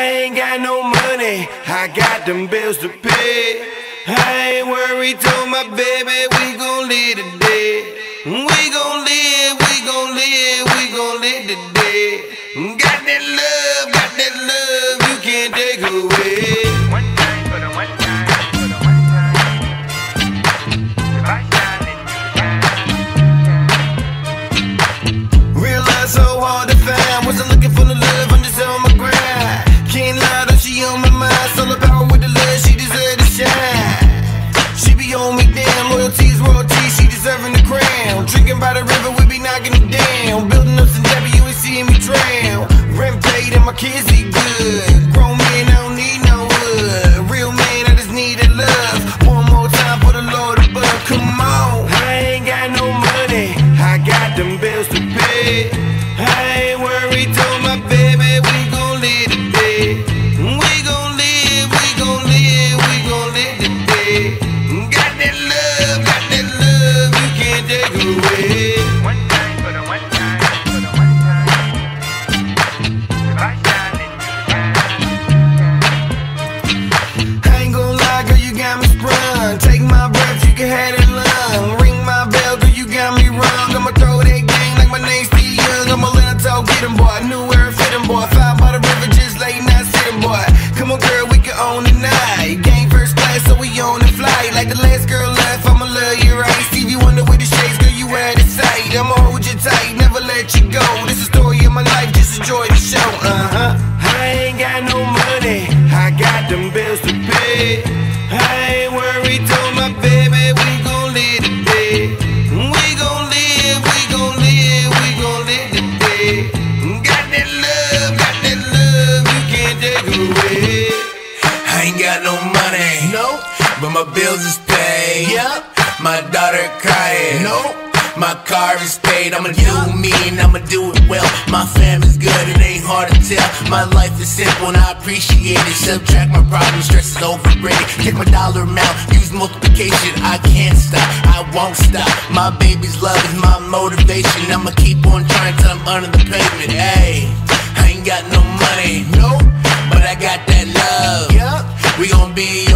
I ain't got no money, I got them bills to pay. I ain't worried, told my baby we gon' live today. We gon' live, we gon' live, we gon' live today. Got that love, got that love you can't take away. One time for the one time for the one time. If I shine, then you shine. Real love so hard to find. Wasn't looking for paid let you go. This is the story of my life, just enjoy the show, uh huh. I ain't got no money, I got them bills to pay. I ain't worried, told my baby we gon' live today. We gon' live, we gon' live, we gon' live today. Got that love, got that love you can't take away. I ain't got no money. No, But my bills is paid. Yep. My daughter crying. no. My car is paid. I'ma do me and I'ma do it well. My family's good, it ain't hard to tell. My life is simple and I appreciate it. Subtract my problems, stress is overrated. Take my dollar amount, use multiplication. I can't stop, I won't stop. My baby's love is my motivation. I'ma keep on trying till I'm under the pavement. Hey, I ain't got no money, No, but I got that love. Yep. We gon' be